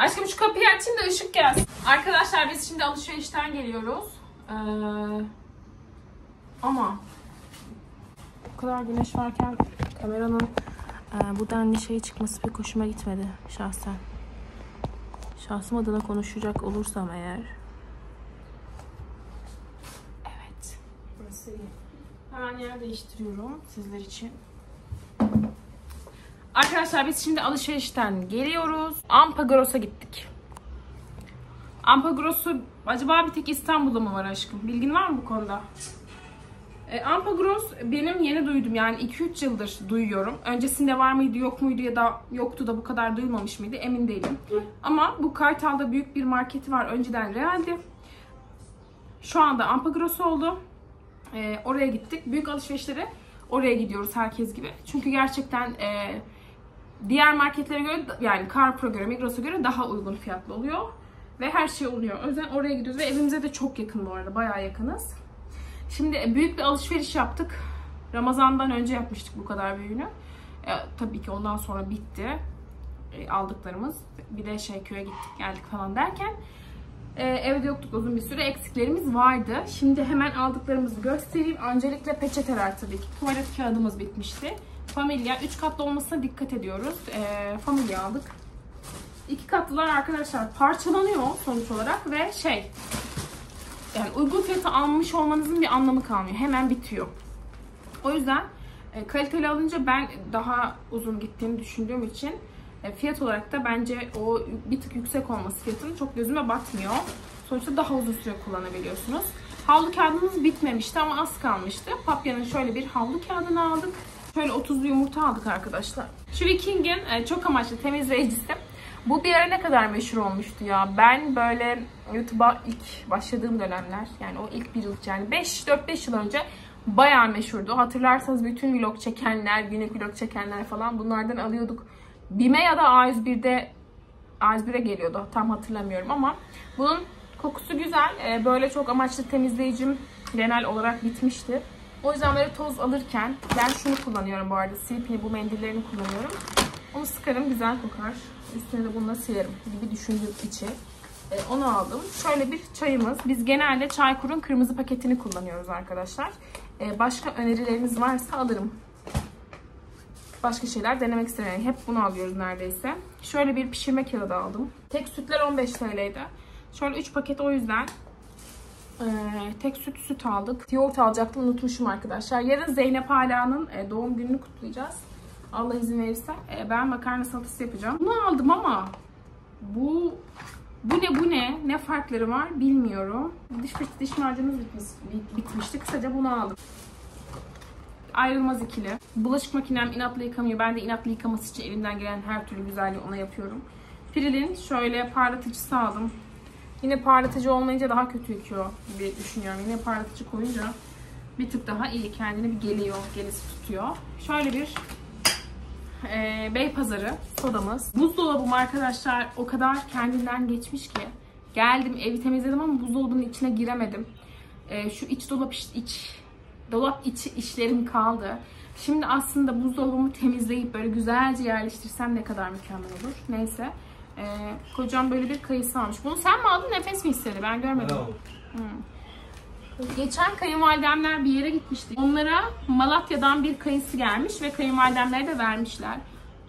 Aşkım şu kapıyı açayım da ışık gelsin. Arkadaşlar biz şimdi alışverişten geliyoruz. Ee, ama bu kadar güneş varken kameranın e, bu denli şey çıkması pek hoşuma gitmedi şahsen. Şahsım adına konuşacak olursam eğer. Evet. Burası iyi. Hemen yer değiştiriyorum sizler için. Arkadaşlar biz şimdi alışverişten geliyoruz. Ampagros'a gittik. Ampagros'u acaba bir tek İstanbul'da mı var aşkım? Bilgin var mı bu konuda? E, Ampagros benim yeni duydum yani 2-3 yıldır duyuyorum. Öncesinde var mıydı yok muydu ya da yoktu da bu kadar duyulmamış mıydı emin değilim. Ama bu Kartal'da büyük bir marketi var. Önceden Real'di. Şu anda Ampagros oldu. E, oraya gittik. Büyük alışverişlere oraya gidiyoruz herkes gibi. Çünkü gerçekten e, diğer marketlere göre yani Carrefour'a göre, Migros'a göre daha uygun fiyatlı oluyor. Ve her şey oluyor. O yüzden oraya gidiyoruz ve evimize de çok yakın bu arada. Bayağı yakınız. Şimdi büyük bir alışveriş yaptık. Ramazan'dan önce yapmıştık bu kadar büyüğünü. E, tabii ki ondan sonra bitti e, aldıklarımız. Bir de şey köye gittik geldik falan derken e, evde yoktuk uzun bir süre. Eksiklerimiz vardı. Şimdi hemen aldıklarımızı göstereyim. Öncelikle peçeteler tabii ki. Tuvalet kağıdımız bitmişti. Familya 3 katlı olmasına dikkat ediyoruz. E, familya aldık. İki katlılar arkadaşlar parçalanıyor sonuç olarak ve şey yani uygun fiyata almış olmanızın bir anlamı kalmıyor. Hemen bitiyor. O yüzden e, kaliteli alınca ben daha uzun gittiğini düşündüğüm için e, fiyat olarak da bence o bir tık yüksek olması fiyatının çok gözüme batmıyor. Sonuçta daha uzun süre kullanabiliyorsunuz. Havlu kağıdımız bitmemişti ama az kalmıştı. Papya'nın şöyle bir havlu kağıdını aldık. Şöyle 30'lu yumurta aldık arkadaşlar. Şu Viking'in e, çok amaçlı temizleyicisi. Bu bir ara ne kadar meşhur olmuştu ya. Ben böyle YouTube'a ilk başladığım dönemler yani o ilk bir yıl yani 5 4-5 yıl önce bayağı meşhurdu. Hatırlarsanız bütün vlog çekenler, günlük vlog çekenler falan bunlardan alıyorduk. Bime ya da A101'de A101'e geliyordu. Tam hatırlamıyorum ama bunun kokusu güzel. Ee, böyle çok amaçlı temizleyicim genel olarak bitmişti. O yüzden böyle toz alırken ben şunu kullanıyorum bu arada. Sleepy'ni bu mendillerini kullanıyorum. Onu sıkarım güzel kokar. Üstüne de bununla silerim gibi düşündüğüm içi. Ee, onu aldım. Şöyle bir çayımız. Biz genelde Çaykur'un kırmızı paketini kullanıyoruz arkadaşlar. Ee, başka önerileriniz varsa alırım. Başka şeyler denemek istemiyorum. Hep bunu alıyoruz neredeyse. Şöyle bir pişirme kağıdı aldım. Tek sütler 15 TL'ydi. Şöyle 3 paket o yüzden ee, tek süt süt aldık. Yoğurt alacaktım unutmuşum arkadaşlar. Yarın Zeynep Ala'nın e, doğum gününü kutlayacağız. Allah izin verirse. E, ben makarna salatası yapacağım. Bunu aldım ama bu bu ne bu ne? Ne farkları var bilmiyorum. Diş fırça diş macunumuz bitmiş, bitmişti. Kısaca bunu aldım. Ayrılmaz ikili. Bulaşık makinem inatla yıkamıyor. Ben de inatla yıkaması için elimden gelen her türlü güzelliği ona yapıyorum. Fril'in şöyle parlatıcısı aldım. Yine parlatıcı olmayınca daha kötü yıkıyor gibi düşünüyorum. Yine parlatıcı koyunca bir tık daha iyi. Kendini bir geliyor, gelisi tutuyor. Şöyle bir e, Beypazarı sodamız. Buzdolabım arkadaşlar o kadar kendinden geçmiş ki. Geldim evi temizledim ama buzdolabının içine giremedim. E, şu iç dolap iç dolap içi işlerim kaldı. Şimdi aslında buzdolabımı temizleyip böyle güzelce yerleştirsem ne kadar mükemmel olur. Neyse. E, kocam böyle bir kayısı almış. Bunu sen mi aldın nefes mi istedi? Ben görmedim. Hmm. Geçen kayınvalidemler bir yere gitmişti. Onlara Malatya'dan bir kayısı gelmiş ve kayınvalidemlere de vermişler.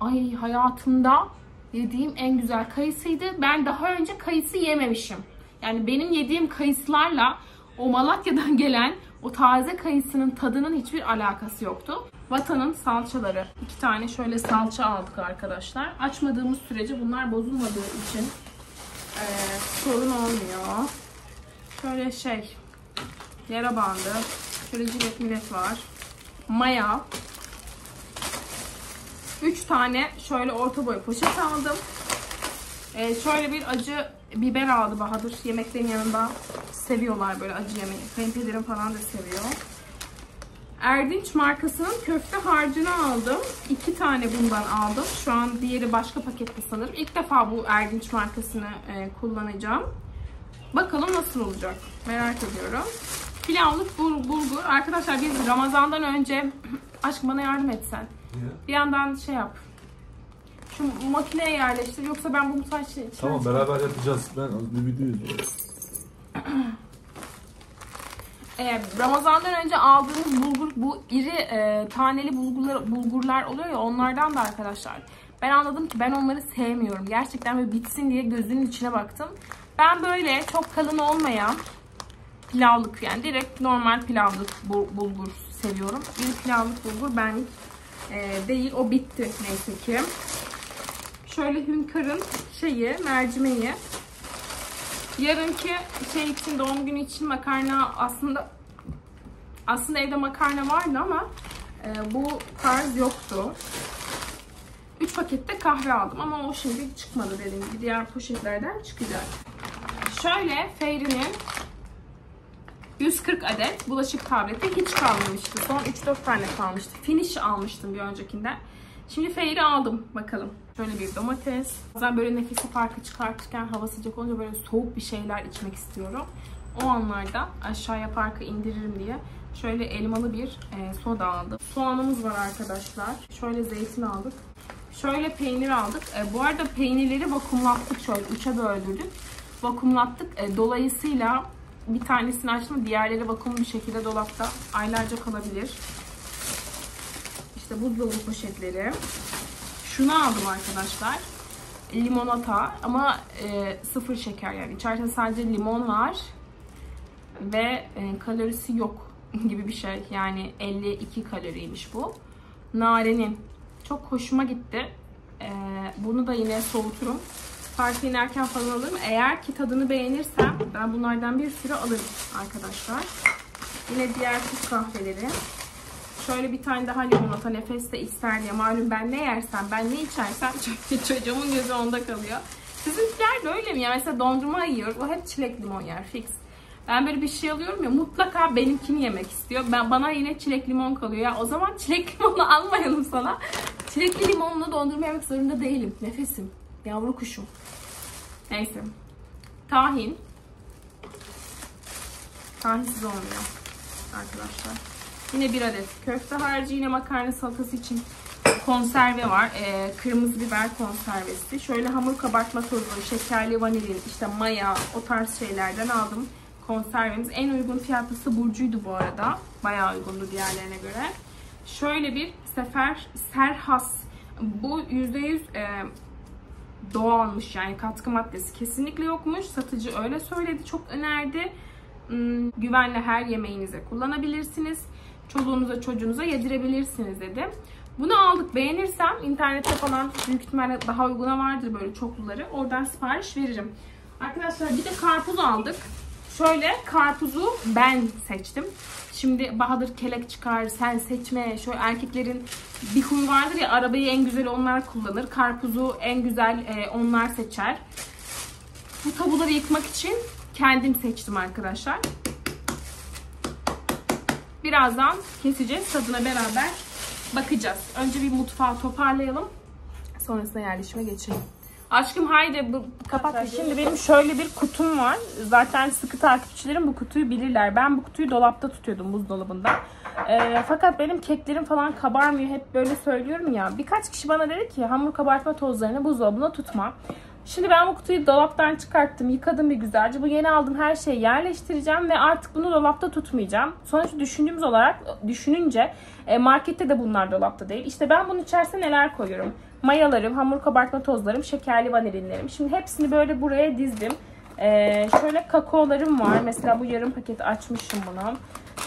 Ay hayatımda yediğim en güzel kayısıydı. Ben daha önce kayısı yememişim. Yani benim yediğim kayısılarla o Malatya'dan gelen o taze kayısının tadının hiçbir alakası yoktu. Vatanın salçaları. iki tane şöyle salça aldık arkadaşlar. Açmadığımız sürece bunlar bozulmadığı için e, sorun olmuyor. Şöyle şey yara bandı. Şöyle cilet millet var. Maya. 3 tane şöyle orta boy poşet aldım. Ee, şöyle bir acı biber aldı Bahadır. Yemeklerin yanında seviyorlar böyle acı yemeği. Kayınpederim falan da seviyor. Erdinç markasının köfte harcını aldım. İki tane bundan aldım. Şu an diğeri başka pakette sanırım. İlk defa bu Erdinç markasını e, kullanacağım. Bakalım nasıl olacak. Merak ediyorum. Pilavlık bul bulgur. Arkadaşlar biz Ramazan'dan önce aşk bana yardım etsen. Bir yandan şey yap. şu makineye yerleştir. Yoksa ben bu mutfağın içine... Tamam beraber yapacağız. Ben izliyorum. Ee, Ramazan'dan önce aldığımız bulgur, bu iri e, taneli bulgurlar, bulgurlar oluyor ya onlardan da arkadaşlar. Ben anladım ki ben onları sevmiyorum. Gerçekten böyle bitsin diye gözünün içine baktım. Ben böyle çok kalın olmayan pilavlık yani direkt normal pilavlık bu- bulgur seviyorum. Bir pilavlık bulgur benlik e, değil. O bitti neyse ki. Şöyle hünkârın şeyi, mercimeği. Yarınki şey için doğum günü için makarna aslında aslında evde makarna vardı ama e, bu tarz yoktu. 3 pakette kahve aldım ama o şimdi çıkmadı dediğim gibi. Diğer poşetlerden çıkacak. Şöyle Fairy'nin 140 adet bulaşık tableti hiç kalmamıştı. Son 3-4 tane kalmıştı. Finish almıştım bir öncekinden. Şimdi Fairy aldım. Bakalım. Şöyle bir domates. Bazen böyle nefesi farkı çıkartırken hava sıcak olunca böyle soğuk bir şeyler içmek istiyorum. O anlarda aşağıya farkı indiririm diye şöyle elmalı bir e, soda aldım. Soğanımız var arkadaşlar. Şöyle zeytin aldık. Şöyle peynir aldık. E, bu arada peynirleri vakumlattık şöyle. Üçe böldürdük. Vakumlattık. E, dolayısıyla bir tanesini açtım. Diğerleri vakumlu bir şekilde dolapta aylarca kalabilir. İşte buzdolabı poşetleri. Şunu aldım arkadaşlar. Limonata ama e, sıfır şeker yani. İçerisinde sadece limon var ve e, kalorisi yok gibi bir şey. Yani 52 kaloriymiş bu. Narenin. Çok hoşuma gitti. E, bunu da yine soğuturum. Parka inerken falan alırım. Eğer ki tadını beğenirsem ben bunlardan bir sürü alırım arkadaşlar. Yine diğer Türk kahveleri. Şöyle bir tane daha limonata nefes de ister diye. Malum ben ne yersem, ben ne içersem çocuğumun gözü onda kalıyor. Sizinkiler de öyle mi ya? Mesela dondurma yiyor. O hep çilek limon yer fix. Ben böyle bir şey alıyorum ya mutlaka benimkini yemek istiyor. Ben bana yine çilek limon kalıyor. Ya o zaman çilek limonu almayalım sana. Çilekli limonla dondurma yemek zorunda değilim. Nefesim. Yavru kuşum. Neyse. Tahin. Tahinsiz olmuyor arkadaşlar. Yine bir adet köfte harcı. Yine makarna salatası için konserve var. Ee, kırmızı biber konservesi. Şöyle hamur kabartma tozu, şekerli vanilin, işte maya o tarz şeylerden aldım. Konservemiz. En uygun fiyatlısı Burcu'ydu bu arada. Bayağı uygundu diğerlerine göre. Şöyle bir sefer serhas. Bu %100 e, doğalmış yani katkı maddesi kesinlikle yokmuş. Satıcı öyle söyledi, çok önerdi. Hmm, güvenle her yemeğinize kullanabilirsiniz. Çoluğunuza çocuğunuza yedirebilirsiniz dedi. Bunu aldık beğenirsem internette falan büyük ihtimalle daha uyguna vardır böyle çokluları. Oradan sipariş veririm. Arkadaşlar bir de karpuz aldık. Şöyle karpuzu ben seçtim. Şimdi Bahadır kelek çıkar, sen seçme. Şöyle erkeklerin bir huy vardır ya arabayı en güzel onlar kullanır. Karpuzu en güzel e, onlar seçer. Bu tabuları yıkmak için kendim seçtim arkadaşlar. Birazdan keseceğiz. Tadına beraber bakacağız. Önce bir mutfağı toparlayalım. Sonrasında yerleşime geçelim. Aşkım haydi bu, kapat. Şimdi benim şöyle bir kutum var. Zaten sıkı takipçilerim bu kutuyu bilirler. Ben bu kutuyu dolapta tutuyordum buzdolabında. Ee, fakat benim keklerim falan kabarmıyor. Hep böyle söylüyorum ya. Birkaç kişi bana dedi ki hamur kabartma tozlarını buzdolabına tutma. Şimdi ben bu kutuyu dolaptan çıkarttım, yıkadım bir güzelce. Bu yeni aldığım her şeyi yerleştireceğim ve artık bunu dolapta tutmayacağım. Sonuçta düşündüğümüz olarak düşününce e, markette de bunlar dolapta değil. İşte ben bunun içerisine neler koyuyorum? Mayalarım, hamur kabartma tozlarım, şekerli vanilinlerim. Şimdi hepsini böyle buraya dizdim. Ee, şöyle kakaolarım var. Mesela bu yarım paketi açmışım bunu.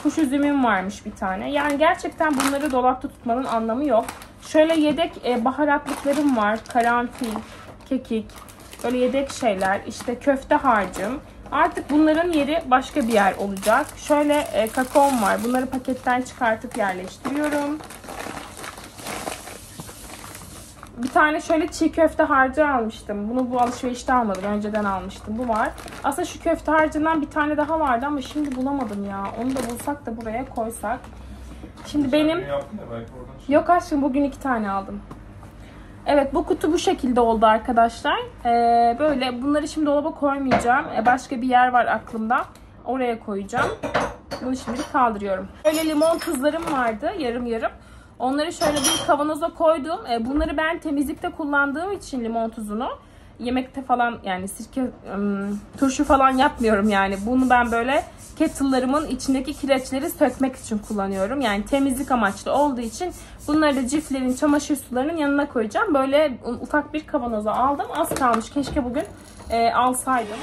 Kuş üzümüm varmış bir tane. Yani gerçekten bunları dolapta tutmanın anlamı yok. Şöyle yedek e, baharatlıklarım var. Karanfil, kekik, böyle yedek şeyler. İşte köfte harcım. Artık bunların yeri başka bir yer olacak. Şöyle e, kakaom var. Bunları paketten çıkartıp yerleştiriyorum. Bir tane şöyle çiğ köfte harcı almıştım. Bunu bu alışverişte almadım. Önceden almıştım. Bu var. Aslında şu köfte harcından bir tane daha vardı ama şimdi bulamadım ya. Onu da bulsak da buraya koysak. Şimdi benim... Yok aşkım bugün iki tane aldım. Evet bu kutu bu şekilde oldu arkadaşlar. Ee, böyle bunları şimdi dolaba koymayacağım. Ee, başka bir yer var aklımda. Oraya koyacağım. Bunu şimdi kaldırıyorum. Böyle limon tuzlarım vardı yarım yarım. Onları şöyle bir kavanoza koydum. E, bunları ben temizlikte kullandığım için limon tuzunu yemekte falan yani sirke ım, turşu falan yapmıyorum yani. Bunu ben böyle kettle'larımın içindeki kireçleri sökmek için kullanıyorum. Yani temizlik amaçlı olduğu için bunları da ciflerin çamaşır sularının yanına koyacağım. Böyle ufak bir kavanoza aldım. Az kalmış. Keşke bugün e, alsaydım.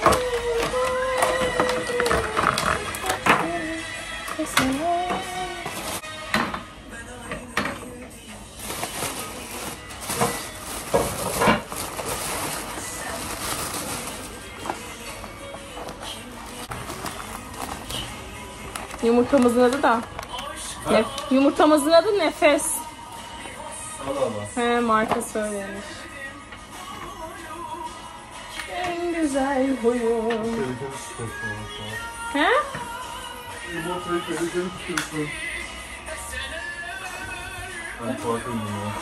Yumurtamızın adı da. Nef- Yumurtamızın adı Nefes. Allah Allah. He marka söylemiş. En güzel huyum. He? Ben korkayım ya.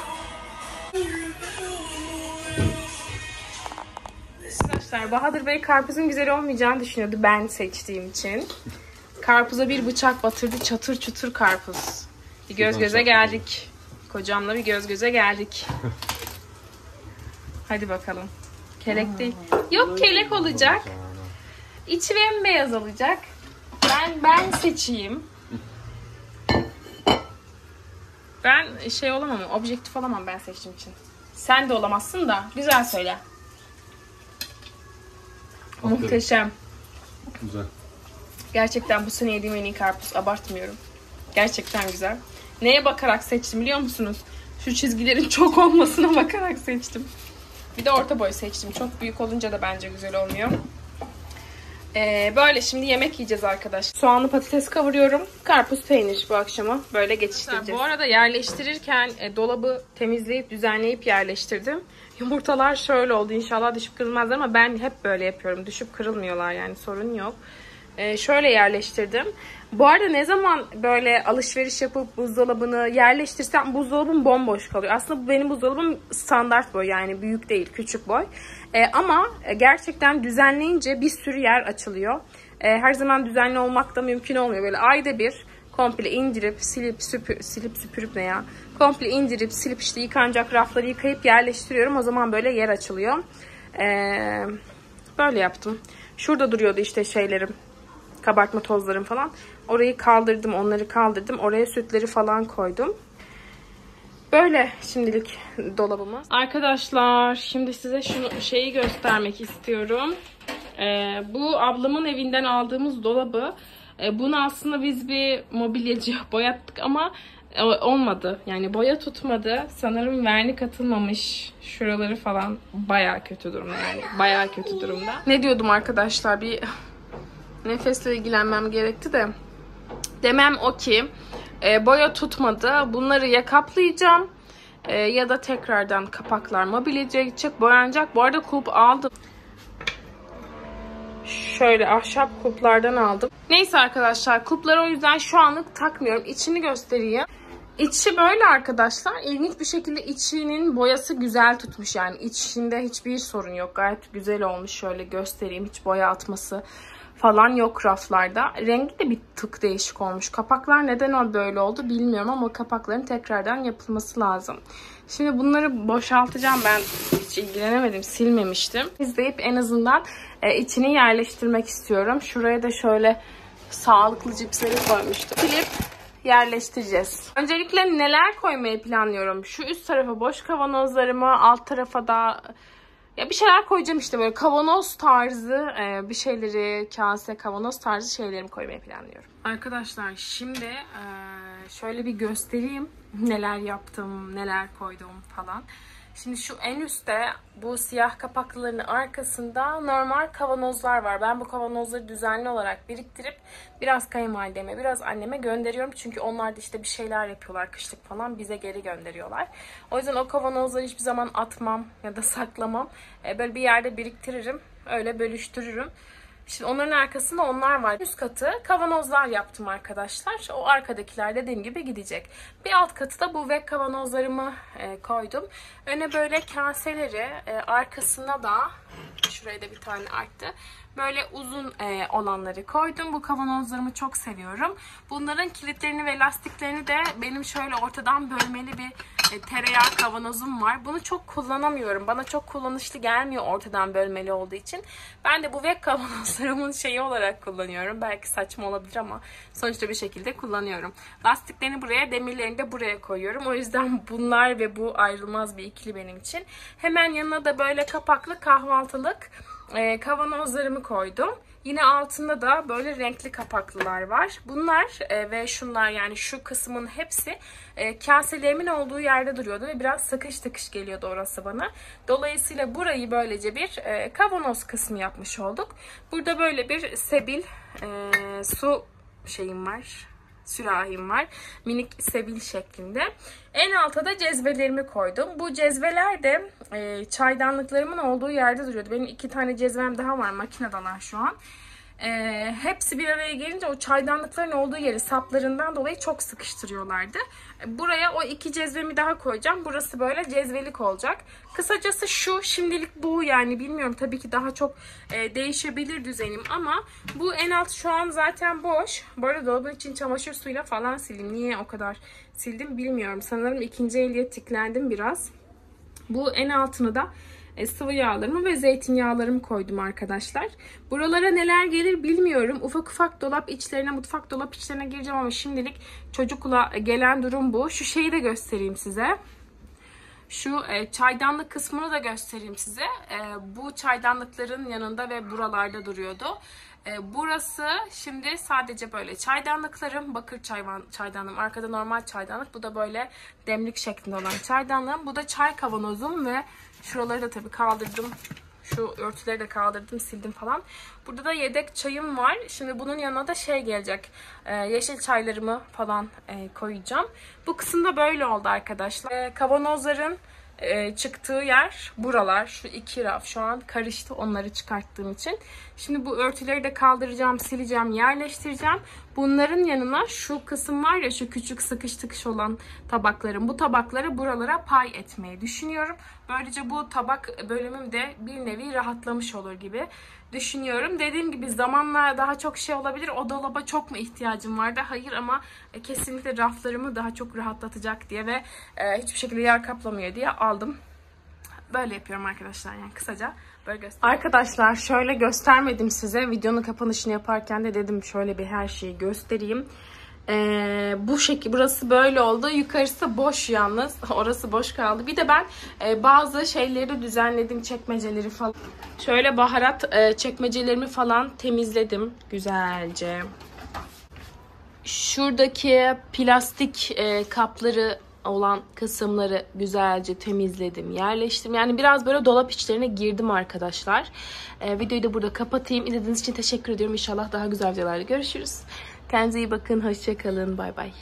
Arkadaşlar Bahadır Bey karpuzun güzel olmayacağını düşünüyordu ben seçtiğim için. Karpuza bir bıçak batırdı çatır çutur karpuz. Bir göz göze geldik. Kocamla bir göz göze geldik. Hadi bakalım. Kelek değil. Yok kelek olacak. İçi bembeyaz olacak. Ben ben seçeyim. Ben şey olamam, objektif olamam ben seçtiğim için. Sen de olamazsın da. Güzel söyle. Aferin. Muhteşem. Güzel. Gerçekten bu sene yediğim en iyi karpuz. Abartmıyorum. Gerçekten güzel. Neye bakarak seçtim biliyor musunuz? Şu çizgilerin çok olmasına bakarak seçtim. Bir de orta boy seçtim. Çok büyük olunca da bence güzel olmuyor. Ee, böyle şimdi yemek yiyeceğiz arkadaşlar. Soğanlı patates kavuruyorum. Karpuz peynir bu akşama. Böyle geçiştireceğiz. Bu arada yerleştirirken e, dolabı temizleyip düzenleyip yerleştirdim. Yumurtalar şöyle oldu. İnşallah düşüp kırılmazlar ama ben hep böyle yapıyorum. Düşüp kırılmıyorlar yani sorun yok. Ee, şöyle yerleştirdim. Bu arada ne zaman böyle alışveriş yapıp buzdolabını yerleştirsem buzdolabım bomboş kalıyor. Aslında benim buzdolabım standart boy yani büyük değil küçük boy. Ee, ama gerçekten düzenleyince bir sürü yer açılıyor. Ee, her zaman düzenli olmak da mümkün olmuyor. Böyle ayda bir komple indirip silip süpür, silip süpürüp ne ya? Komple indirip silip işte yıkanacak rafları yıkayıp yerleştiriyorum. O zaman böyle yer açılıyor. Ee, böyle yaptım. Şurada duruyordu işte şeylerim kabartma tozlarım falan. Orayı kaldırdım, onları kaldırdım. Oraya sütleri falan koydum. Böyle şimdilik dolabımız. Arkadaşlar şimdi size şunu şeyi göstermek istiyorum. Ee, bu ablamın evinden aldığımız dolabı. Ee, bunu aslında biz bir mobilyacı boyattık ama e, olmadı. Yani boya tutmadı. Sanırım vernik atılmamış. Şuraları falan baya kötü durumda yani. Baya kötü durumda. Ne diyordum arkadaşlar? Bir nefesle ilgilenmem gerekti de. Demem o ki e, boya tutmadı. Bunları ya kaplayacağım e, ya da tekrardan kapaklar mobilyacıya gidecek, boyanacak. Bu arada kulp aldım. Şöyle ahşap kulplardan aldım. Neyse arkadaşlar kulpları o yüzden şu anlık takmıyorum. İçini göstereyim. İçi böyle arkadaşlar. İlginç bir şekilde içinin boyası güzel tutmuş. Yani içinde hiçbir sorun yok. Gayet güzel olmuş. Şöyle göstereyim. Hiç boya atması falan yok raflarda. Rengi de bir tık değişik olmuş. Kapaklar neden o böyle oldu bilmiyorum ama kapakların tekrardan yapılması lazım. Şimdi bunları boşaltacağım. Ben hiç ilgilenemedim. Silmemiştim. İzleyip en azından e, içini yerleştirmek istiyorum. Şuraya da şöyle sağlıklı cipsleri koymuştum. Silip yerleştireceğiz. Öncelikle neler koymayı planlıyorum? Şu üst tarafa boş kavanozlarımı, alt tarafa da ya bir şeyler koyacağım işte böyle kavanoz tarzı e, bir şeyleri, kase kavanoz tarzı şeylerimi koymayı planlıyorum. Arkadaşlar şimdi e, şöyle bir göstereyim neler yaptım, neler koydum falan. Şimdi şu en üstte bu siyah kapaklıların arkasında normal kavanozlar var. Ben bu kavanozları düzenli olarak biriktirip biraz kayınvalideme, biraz anneme gönderiyorum. Çünkü onlar da işte bir şeyler yapıyorlar kışlık falan bize geri gönderiyorlar. O yüzden o kavanozları hiçbir zaman atmam ya da saklamam. E, böyle bir yerde biriktiririm. Öyle bölüştürürüm. Şimdi onların arkasında onlar var. Üst katı kavanozlar yaptım arkadaşlar. O arkadakiler dediğim gibi gidecek. Bir alt katı da bu ve kavanozlarımı e, koydum. Öne böyle kaseleri, e, arkasına da Şuraya da bir tane arttı. Böyle uzun e, olanları koydum. Bu kavanozlarımı çok seviyorum. Bunların kilitlerini ve lastiklerini de benim şöyle ortadan bölmeli bir e, tereyağı kavanozum var. Bunu çok kullanamıyorum. Bana çok kullanışlı gelmiyor ortadan bölmeli olduğu için. Ben de bu web kavanozlarımın şeyi olarak kullanıyorum. Belki saçma olabilir ama sonuçta bir şekilde kullanıyorum. Lastiklerini buraya, demirlerini de buraya koyuyorum. O yüzden bunlar ve bu ayrılmaz bir ikili benim için. Hemen yanına da böyle kapaklı kahvaltılık e, kavanozlarımı koydum. Yine altında da böyle renkli kapaklılar var. Bunlar e, ve şunlar yani şu kısmın hepsi e, kaselerimin olduğu yerde duruyordu ve biraz sıkış tıkış geliyordu orası bana. Dolayısıyla burayı böylece bir e, kavanoz kısmı yapmış olduk. Burada böyle bir sebil e, su şeyim var sürahim var. Minik sebil şeklinde. En alta da cezvelerimi koydum. Bu cezveler de e, çaydanlıklarımın olduğu yerde duruyordu. Benim iki tane cezvem daha var makinedalar şu an. E, hepsi bir araya gelince o çaydanlıkların olduğu yeri saplarından dolayı çok sıkıştırıyorlardı. Buraya o iki cezvemi daha koyacağım. Burası böyle cezvelik olacak. Kısacası şu şimdilik bu yani bilmiyorum tabii ki daha çok e, değişebilir düzenim ama bu en alt şu an zaten boş. Bu arada dolabın için çamaşır suyuyla falan sildim. Niye o kadar sildim bilmiyorum. Sanırım ikinci eliye tiklendim biraz. Bu en altını da e, sıvı yağlarımı ve zeytinyağlarımı koydum arkadaşlar. Buralara neler gelir bilmiyorum. Ufak ufak dolap içlerine, mutfak dolap içlerine gireceğim ama şimdilik çocukla gelen durum bu. Şu şeyi de göstereyim size. Şu e, çaydanlık kısmını da göstereyim size. E, bu çaydanlıkların yanında ve buralarda duruyordu. E, burası şimdi sadece böyle çaydanlıklarım. Bakır çayvan, çaydanlığım. Arkada normal çaydanlık. Bu da böyle demlik şeklinde olan çaydanlığım. Bu da çay kavanozum ve şuraları da tabii kaldırdım. Şu örtüleri de kaldırdım, sildim falan. Burada da yedek çayım var. Şimdi bunun yanına da şey gelecek. E, yeşil çaylarımı falan e, koyacağım. Bu kısımda böyle oldu arkadaşlar. E, kavanozların e, çıktığı yer buralar. Şu iki raf şu an karıştı onları çıkarttığım için. Şimdi bu örtüleri de kaldıracağım, sileceğim, yerleştireceğim. Bunların yanına şu kısım var ya şu küçük sıkış tıkış olan tabaklarım. Bu tabakları buralara pay etmeyi düşünüyorum. Böylece bu tabak bölümüm de bir nevi rahatlamış olur gibi düşünüyorum. Dediğim gibi zamanla daha çok şey olabilir. O dolaba çok mu ihtiyacım vardı? Hayır ama e, kesinlikle raflarımı daha çok rahatlatacak diye ve e, hiçbir şekilde yer kaplamıyor diye aldım. Böyle yapıyorum arkadaşlar yani kısaca böyle göster. Arkadaşlar şöyle göstermedim size. Videonun kapanışını yaparken de dedim şöyle bir her şeyi göstereyim. Ee, bu şekil burası böyle oldu. Yukarısı boş yalnız. Orası boş kaldı. Bir de ben e, bazı şeyleri düzenledim. Çekmeceleri falan. Şöyle baharat e, çekmecelerimi falan temizledim güzelce. Şuradaki plastik e, kapları olan kısımları güzelce temizledim, yerleştirdim. Yani biraz böyle dolap içlerine girdim arkadaşlar. Ee, videoyu da burada kapatayım. İzlediğiniz için teşekkür ediyorum. İnşallah daha güzel videolarda görüşürüz. Kendinize iyi bakın. Hoşçakalın. Bay bay.